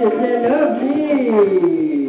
They love me.